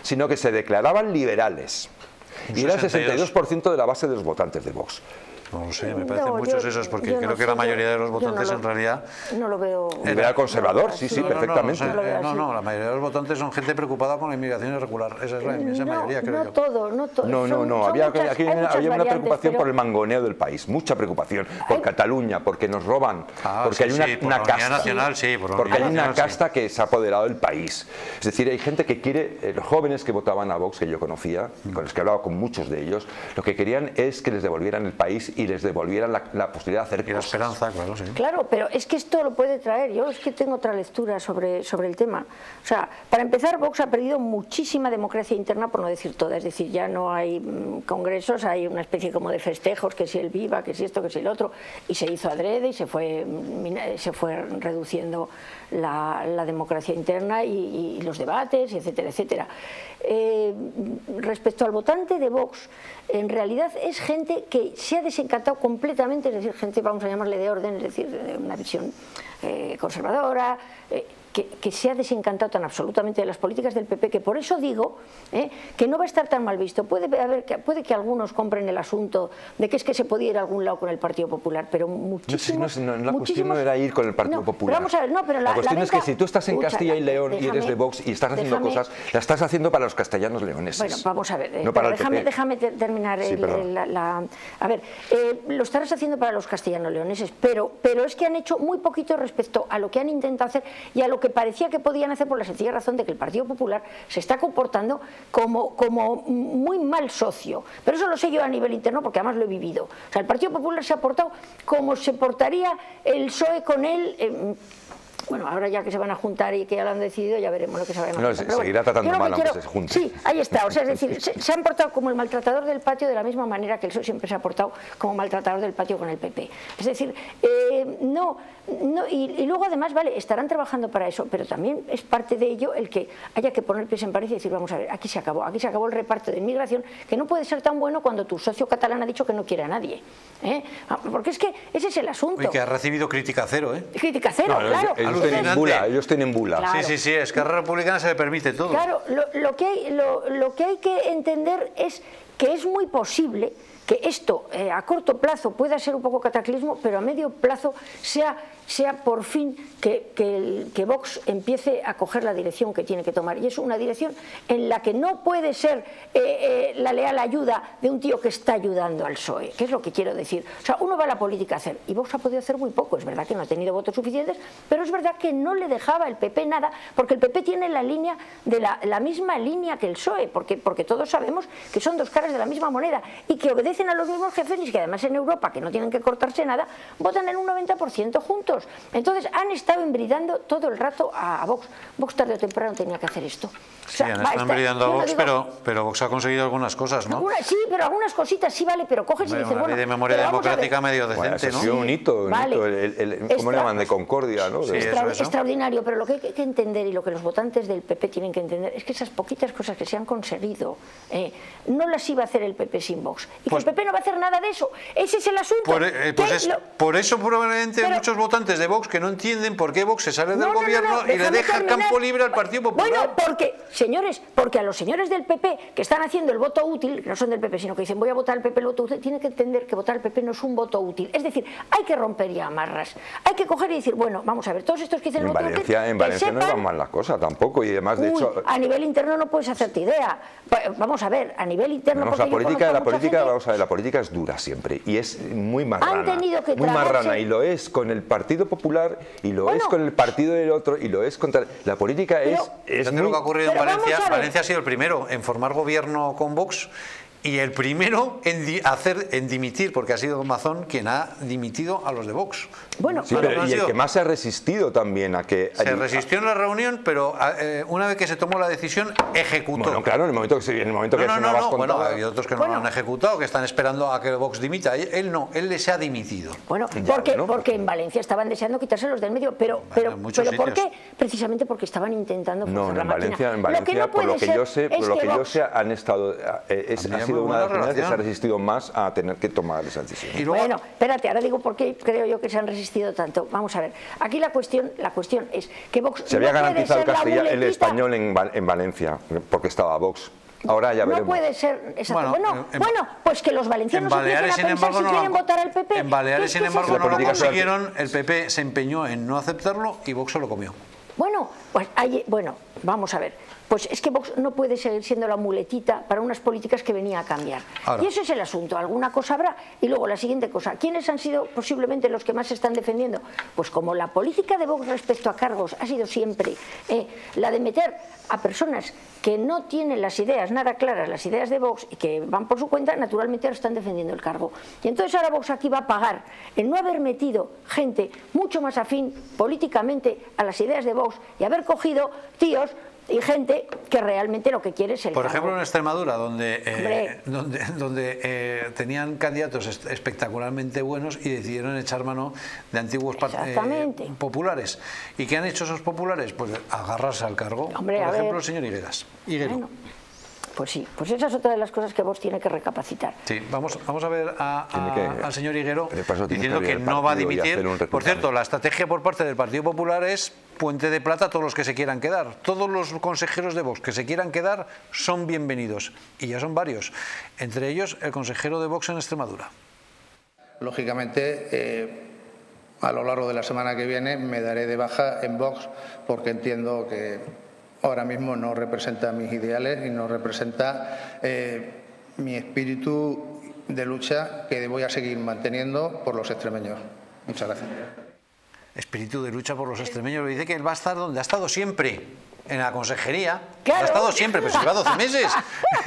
sino que se declaraban liberales. Y era el 62% de la base de los votantes de Vox. No lo sé, me parecen muchos esos, porque creo que la mayoría de los votantes en realidad... No lo veo... Era conservador, sí, sí, perfectamente. No, no, la mayoría de los votantes son gente preocupada con la inmigración irregular. Esa es la inmensa mayoría, creo no yo. Todo, no todo, no No, no, había, aquí había una preocupación por el mangoneo del país, mucha preocupación. Por Cataluña, porque nos roban, ah, porque hay una, una casta... Nacional, sí, porque hay una casta que se ha apoderado del país. Es decir, hay gente que quiere, eh, los jóvenes que votaban a Vox, que yo conocía, con los que he hablado con muchos de ellos, lo que querían es que les devolvieran el país y les devolvieran la, posibilidad de hacer y la esperanza, claro, sí. Claro, pero es que esto lo puede traer. Yo es que tengo otra lectura sobre, sobre el tema. O sea, para empezar, Vox ha perdido muchísima democracia interna, por no decir toda. Es decir, ya no hay mm, congresos, hay una especie como de festejos, que si el viva, que si esto, que si el otro, y se hizo adrede y se fue, mm, se fue reduciendo la, democracia interna y, los debates, etcétera, etcétera. Eh, respecto al votante de Vox, en realidad es gente que se ha desencantado completamente, es decir, gente, vamos a llamarle de orden, es decir, de una visión eh, conservadora, eh, que, se ha desencantado tan absolutamente de las políticas del PP que por eso digo eh, que no va a estar tan mal visto. Puede, haber, puede que algunos compren el asunto de que es que se podía ir a algún lado con el Partido Popular, pero muchísimos... No, la cuestión no era ir con el Partido Popular. vamos a ver, no, pero la, la cuestión es que si tú estás en Castilla y León y eres de Vox y estás haciendo cosas, la estás haciendo para los castellanos leoneses. Bueno, vamos a ver, no déjame, déjame, terminar la, A ver, eh, lo estarás haciendo para los castellanos leoneses, pero, pero es que han hecho muy poquito respecto a lo que han intentado hacer y a lo que parecía que podían hacer por la sencilla razón de que el Partido Popular se está comportando como, como muy mal socio. Pero eso lo sé yo a nivel interno porque además lo he vivido. O sea, el Partido Popular se ha portado como se portaría el PSOE con él. Bueno, ahora ya que se van a juntar y que ya lo han decidido, ya veremos lo que se va a No, se, seguirá tratando mal aunque se junte. Sí, ahí está. O sea, es decir, se, han portado como el maltratador del patio de la misma manera que el PSOE siempre se ha portado como maltratador del patio con el PP. Es decir, eh, no, no y, luego además, vale, estarán trabajando para eso, pero también es parte de ello el que haya que poner pies en pared y decir, vamos a ver, aquí se acabó, aquí se acabó el reparto de inmigración, que no puede ser tan bueno cuando tu socio catalán ha dicho que no quiere a nadie. ¿eh? Ah, porque es que ese es el asunto. Y que ha recibido crítica cero, ¿eh? Crítica cero, claro ellos tienen bula. Sí, sí, sí, es que a la Republicana se le permite todo. Claro, lo, que hay, lo, que hay que entender es que es muy posible que esto eh, a corto plazo pueda ser un poco cataclismo, pero a medio plazo sea sea por fin que, que, Vox empiece a coger la dirección que tiene que tomar. Y es una dirección en la que no puede ser eh, eh, la leal ayuda de un tío que está ayudando al PSOE, que es lo que quiero decir. O sea, uno va a la política a hacer, y Vox ha podido hacer muy poco, es verdad que no ha tenido votos suficientes, pero es verdad que no le dejaba el PP nada, porque el PP tiene la línea de la, la misma línea que el PSOE, porque, porque todos sabemos que son dos caras de la misma moneda y que obedecen a los mismos jefes y que además en Europa, que no tienen que cortarse nada, votan en un 90% juntos. Entonces han estado embridando todo el rato a, Vox. Vox tarde o temprano tenía que hacer esto. sí, han estado embridando a Vox, pero, pero Vox ha conseguido algunas cosas, ¿no? sí, pero algunas cositas sí vale, pero coges y dices, bueno... de memoria democrática medio decente, ¿no? Ha sido un hito, un hito el, ¿cómo le llaman? De concordia, ¿no? Sí, extraordinario, pero lo que hay que entender y lo que los votantes del PP tienen que entender es que esas poquitas cosas que se han conseguido eh, no las iba a hacer el PP sin Vox. Y que pues el PP no va a hacer nada de eso. Ese es el asunto. Por, eh, pues por eso probablemente muchos votantes de Vox que no entienden por qué Vox se sale del gobierno y le deja el campo libre al Partido Popular. Bueno, porque, señores, porque a los señores del PP que están haciendo el voto útil, que no son del PP, sino que dicen voy a votar al PP el voto útil, tienen que entender que votar al PP no es un voto útil. Es decir, hay que romper ya amarras. Hay que coger y decir, bueno, vamos a ver, todos estos que dicen el voto Valencia, útil. En Valencia no iban mal las cosas tampoco y además, de hecho. A nivel interno no puedes hacerte idea. Vamos a ver, a nivel interno. la política, la política, vamos a ver, la política es dura siempre y es muy marrana. Han tenido que muy marrana y lo es con el Partido Popular y lo es con el partido del otro y lo es contra... La política es... es lo que ha ocurrido en Valencia. Valencia ha sido el primero en formar gobierno con Vox y el primero en, hacer, en dimitir, porque ha sido Mazón quien ha dimitido a los de Vox. Bueno, y el que más se ha resistido también a que... Se resistió en la reunión, pero eh, una vez que se tomó la decisión, ejecutó. Bueno, claro, en el momento que, en el momento no, que no, no, no, bueno, hay otros que no lo han ejecutado, que están esperando a que Vox dimita. Él no, él se ha dimitido. Bueno, porque, porque en Valencia estaban deseando quitárselos del medio, pero, pero, pero ¿por qué? Precisamente porque estaban intentando No, en Valencia, en Valencia, por lo que yo sé, por lo que yo sé, han estado... Eh, es, sido una de las que se ha resistido más a tener que tomar esa decisión. Bueno, espérate, ahora digo por qué creo yo que se han resistido tanto. Vamos a ver, aquí la cuestión, la cuestión es que Vox... Se había garantizado el, el español en, en Valencia, porque estaba Vox Ahora ya veremos. No puede ser. Exacto. Bueno, bueno, pues que los valencianos empiecen a pensar si quieren votar al PP. En Baleares, sin embargo, no lo consiguieron. El PP se empeñó en no aceptarlo y Vox se lo comió. Bueno, pues hay, bueno, vamos a ver. Pues es que Vox no puede seguir siendo la muletita para unas políticas que venía a cambiar. y eso es el asunto, alguna cosa habrá. Y luego la siguiente cosa, ¿quiénes han sido posiblemente los que más se están defendiendo? Pues como la política de Vox respecto a cargos ha sido siempre eh, la de meter a personas que no tienen las ideas nada claras, las ideas de Vox, y que van por su cuenta, naturalmente ahora están defendiendo el cargo. Y entonces ahora Vox aquí va a pagar el no haber metido gente mucho más afín políticamente a las ideas de Vox y haber cogido tíos y gente que realmente lo que quiere es el Por ejemplo, en Extremadura, donde, eh, donde, donde eh, tenían candidatos espectacularmente buenos y decidieron echar mano de antiguos eh, populares. ¿Y qué han hecho esos populares? Pues agarrarse al cargo. Por ejemplo, el señor Higueras. Pues sí, pues esa es otra de las cosas que vos tiene que recapacitar. Sí, vamos, vamos a ver al señor Higuero diciendo que no va a dimitir. Por cierto, la estrategia por parte del Partido Popular es puente de plata a todos los que se quieran quedar. Todos los consejeros de Vox que se quieran quedar son bienvenidos. Y ya son varios. Entre ellos, el consejero de Vox en Extremadura. Lógicamente, eh, a lo largo de la semana que viene me daré de baja en Vox porque entiendo que ahora mismo no representa mis ideales y no representa eh, mi espíritu de lucha que voy a seguir manteniendo por los extremeños. Muchas gracias. Espíritu de lucha por los extremeños. Dice que él va a estar donde ha estado siempre en la consejería. Ha estado siempre, pero se lleva 12 meses.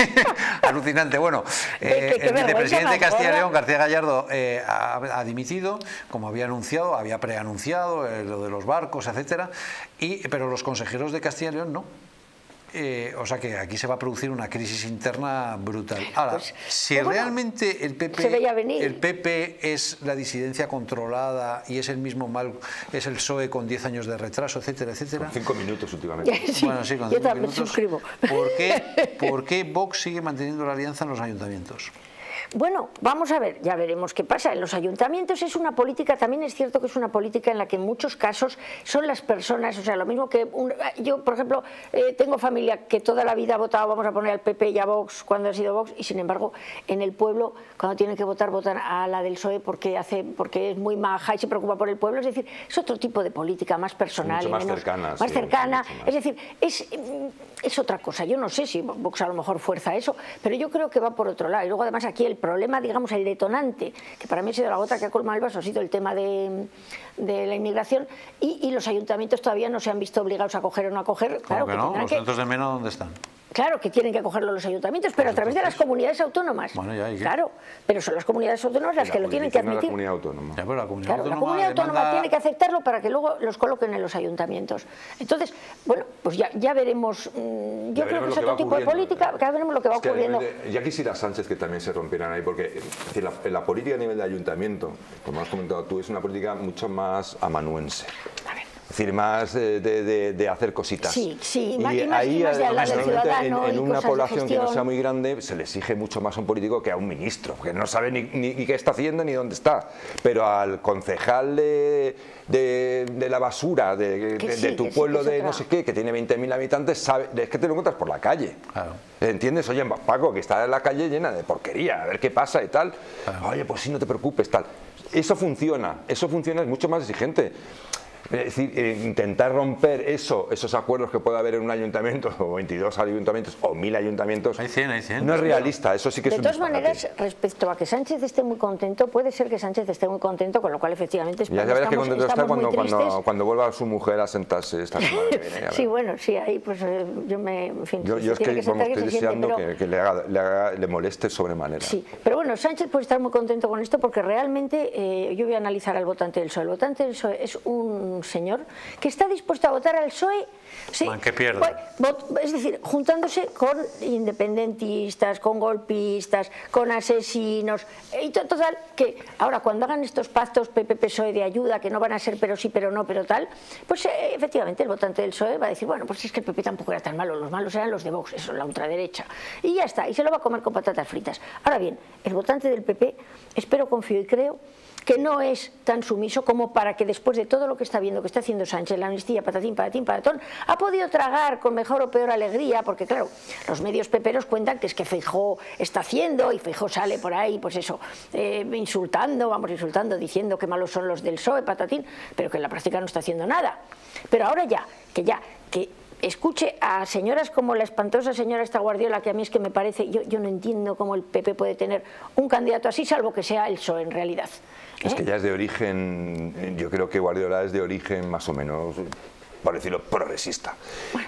Alucinante. Bueno, eh, el vicepresidente de Castilla y León, García Gallardo, eh, ha, dimitido, como había anunciado, había preanunciado eh, lo de los barcos, etcétera, y, pero los consejeros de Castilla y León no. Eh, o sea que aquí se va a producir una crisis interna brutal. Ahora, pues, si pues realmente el PP, el PP es la disidencia controlada y es el mismo mal, es el PSOE con 10 años de retraso, etcétera, etcétera. Con cinco minutos últimamente. bueno, sí, con yo cinco minutos. Suscribo. ¿Por qué, ¿Por qué Vox sigue manteniendo la alianza en los ayuntamientos? Bueno, vamos a ver, ya veremos qué pasa. En los ayuntamientos es una política, también es cierto que es una política en la que en muchos casos son las personas, o sea, lo mismo que yo, por ejemplo, eh, tengo familia que toda la vida ha votado, vamos a poner al PP y a Vox cuando ha sido Vox, y sin embargo, en el pueblo, cuando tienen que votar, votan a la del PSOE porque, hace, porque es muy maja y se preocupa por el pueblo. Es decir, es otro tipo de política, más personal, más cercana. Más cercana. Es decir, es, es otra cosa. Yo no sé si Vox a lo mejor fuerza eso, pero yo creo que va por otro lado. Y luego, además, aquí el problema, digamos, el detonante, que para mí ha sido la gota que ha colmado el vaso, ha sido el tema de, la inmigración y, los ayuntamientos todavía no se han visto obligados a coger o no a coger. Claro, que no? ¿Los centros de menos dónde están? Claro que tienen que acogerlo los ayuntamientos, pero a través de las comunidades autónomas. Bueno, ya, Claro, pero son las comunidades autónomas las que lo tienen que admitir. La comunidad autónoma. Ya, la comunidad autónoma, la comunidad autónoma tiene que aceptarlo para que luego los coloquen en los ayuntamientos. Entonces, bueno, pues ya, ya veremos. Mm, yo creo que es otro tipo de política, ya veremos lo que va ocurriendo. Ya quisiera Sánchez que también se rompieran ahí, porque la, política a nivel de ayuntamiento, como has comentado tú, es una política mucho más amanuense. A ver es decir, más de, hacer cositas. Sí, sí, y más, ahí, más en, una población que no sea muy grande, se le exige mucho más a un político que a un ministro, que no sabe ni, qué está haciendo ni dónde está. Pero al concejal de, la basura de, tu pueblo de no sé qué, que tiene 20.000 habitantes, sabe, es que te lo encuentras por la calle. ¿Entiendes? Oye, Paco, que está en la calle llena de porquería, a ver qué pasa y tal. Oye, pues sí, no te preocupes, tal. Eso funciona, eso funciona, es mucho más exigente. Es decir, eh, intentar romper eso, esos acuerdos que puede haber en un ayuntamiento, o 22 ayuntamientos, o 1000 ayuntamientos, hay 100, hay 100. no es realista, eso sí que de es De todas maneras, respecto a que Sánchez esté muy contento, puede ser que Sánchez esté muy contento, con lo cual efectivamente Ya, ya verás que contento está cuando, cuando, cuando, vuelva su mujer a sentarse esta semana que viene. sí, bueno, sí, ahí pues eh, yo me... En fin, yo, yo es que, que estoy deseando que, le, haga, le, haga, le, moleste sobremanera. Sí, pero bueno, Sánchez puede estar muy contento con esto porque realmente eh, yo voy a analizar al votante del PSOE. El votante del PSOE es un señor que está dispuesto a votar al PSOE sí, que pierde. es decir, juntándose con independentistas, con golpistas, con asesinos, y total, que ahora cuando hagan estos pactos PP-PSOE de ayuda, que no van a ser pero sí, pero no, pero tal, pues eh, efectivamente el votante del PSOE va a decir, bueno, pues es que el PP tampoco era tan malo, los malos eran los de Vox, eso, la ultraderecha, y ya está, y se lo va a comer con patatas fritas. Ahora bien, el votante del PP, espero, confío y creo que no es tan sumiso como para que después de todo lo que está viendo que está haciendo Sánchez, la amnistía, patatín, patatín, patatón, ha podido tragar con mejor o peor alegría, porque claro, los medios peperos cuentan que es que Feijó está haciendo y Feijó sale por ahí, pues eso, eh, insultando, vamos insultando, diciendo que malos son los del PSOE, patatín, pero que en la práctica no está haciendo nada. Pero ahora ya, que ya, que escuche a señoras como la espantosa señora esta Guardiola, que a mí es que me parece, yo, yo no entiendo cómo el PP puede tener un candidato así, salvo que sea el PSOE en realidad. Es que ¿Eh? ya es de origen, yo creo que Guardiola es de origen más o menos por decirlo, progresista.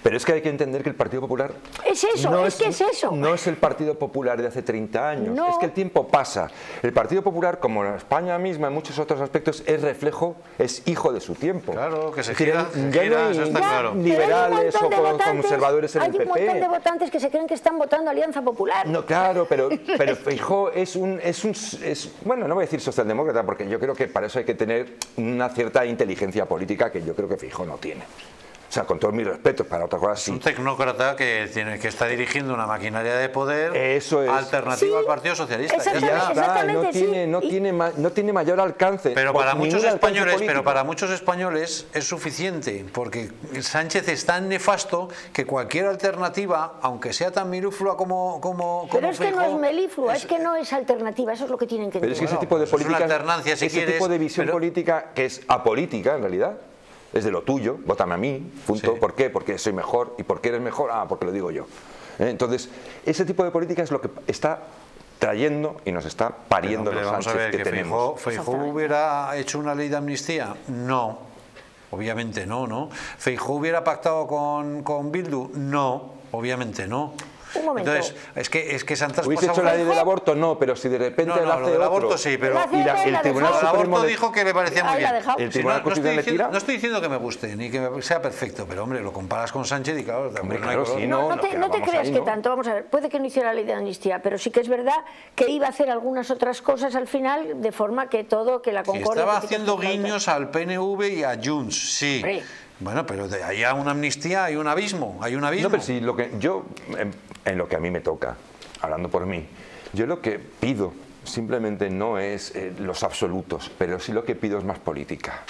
Pero es que hay que entender que el Partido Popular... Es eso, no es, que es eso. No es el Partido Popular de hace 30 años, es que el tiempo pasa. El Partido Popular, como en España misma, en muchos otros aspectos, es reflejo, es hijo de su tiempo. Claro, que se gira, ya no hay claro. liberales o conservadores en el PP. Hay un montón de votantes que se creen que están votando Alianza Popular. No, claro, pero, pero Feijó es un, es un... Es, bueno, no voy a decir socialdemócrata, porque yo creo que para eso hay que tener una cierta inteligencia política que yo creo que Feijó no tiene. Sea, con todos mis respetos, para otra cosa sí. un tecnócrata que, tiene, que está dirigiendo una maquinaria de poder Eso es. alternativa al Partido Socialista. Exactamente, no, tiene, no, tiene no tiene mayor alcance. Pero para muchos españoles, pero para muchos españoles es suficiente, porque Sánchez es tan nefasto que cualquier alternativa, aunque sea tan milíflua como, como, Pero es que no es meliflua, es, que no es alternativa, eso es lo que tienen que entender. Pero es que ese tipo de política, alternancia, si ese tipo de visión política que es apolítica en realidad es de lo tuyo, votame a mí, punto. ¿Por qué? Porque soy mejor. ¿Y por qué eres mejor? Ah, porque lo digo yo. ¿Eh? Entonces, ese tipo de política es lo que está trayendo y nos está pariendo los Sánchez que, tenemos. Feijó, hubiera hecho una ley de amnistía? No, obviamente no, ¿no? ¿Feijó hubiera pactado con, con Bildu? No, obviamente no. Entonces, es que, es que se han ¿Hubiese hecho la ley del aborto? No, pero si de repente no, no, hace lo del aborto sí, pero y la, el Tribunal Supremo dijo que le parecía muy bien. El Tribunal no, estoy diciendo, no estoy diciendo que me guste, ni que sea perfecto, pero hombre, lo comparas con Sánchez y claro, hombre, claro sí, no, no, te, no te creas que tanto, vamos a ver, puede que no hiciera la ley de amnistía, pero sí que es verdad que iba a hacer algunas otras cosas al final, de forma que todo, que la concordia... estaba haciendo guiños al PNV y a Junts, sí. Bueno, pero de ahí a una amnistía hay un abismo, hay un abismo. No, pero sí, lo que yo, en, lo que a mí me toca, hablando por mí, yo lo que pido simplemente no es eh, los absolutos, pero sí lo que pido es más política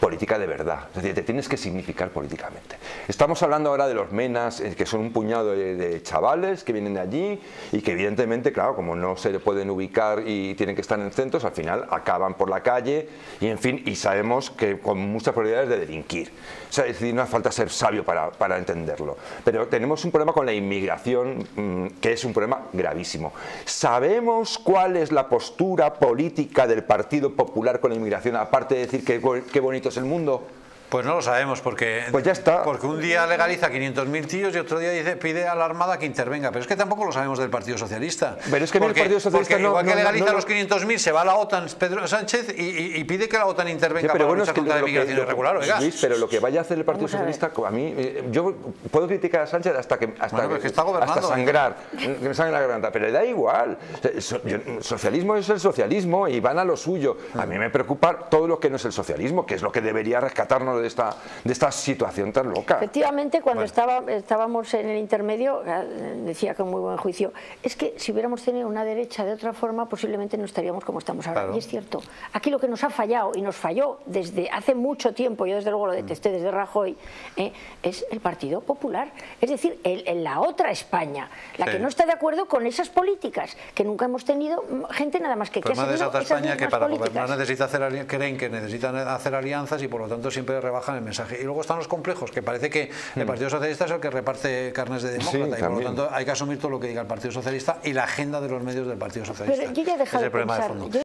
política de verdad. Es decir, te tienes que significar políticamente. Estamos hablando ahora de los menas, eh, que son un puñado de, chavales que vienen de allí y que evidentemente, claro, como no se pueden ubicar y tienen que estar en centros, al final acaban por la calle y en fin, y sabemos que con muchas probabilidades de delinquir. O sea, es decir, no hace falta ser sabio para, para entenderlo. Pero tenemos un problema con la inmigración mm, que es un problema gravísimo. ¿Sabemos cuál es la postura política del Partido Popular con la inmigración, aparte de decir que qué bonito es el mundo? Pues no lo sabemos, porque, pues ya está. porque un día legaliza 500.000 tíos y otro día dice, pide a la Armada que intervenga. Pero es que tampoco lo sabemos del Partido Socialista. Pero es que el Partido Socialista no, igual que legaliza los 500.000, se va a la OTAN Pedro Sánchez y, pide que la OTAN intervenga pero para bueno, luchar contra la inmigración irregular. Luis, pero lo que vaya a hacer el Partido Socialista, a, mí, eh, yo puedo criticar a Sánchez hasta que hasta, hasta sangrar, que me sangre la garganta, pero le da igual. socialismo es el socialismo y van a lo suyo. A mí me preocupa todo lo que no es el socialismo, que es lo que debería rescatarnos de esta esta situación tan loca. Efectivamente, cuando estaba, estábamos en el intermedio, eh, decía con muy buen juicio, es que si hubiéramos tenido una derecha de otra forma, posiblemente no estaríamos como estamos ahora. Y es cierto, aquí lo que nos ha fallado, y nos falló desde hace mucho tiempo, yo desde luego lo detesté desde Rajoy, eh, es el Partido Popular. Es decir, el, la otra España, la que no está de acuerdo con esas políticas, que nunca hemos tenido gente nada más que... que de esa otra España que para gobernar necesita hacer, creen que necesitan hacer alianzas y por lo tanto siempre rebajan el mensaje. Y luego están los complejos, que parece que el mm. Partido Socialista es el que reparte carnes de demócrata y por lo tanto hay que asumir todo lo que diga el Partido Socialista y la agenda de los medios del Partido Socialista. Pero yo ya he dejado de pensar,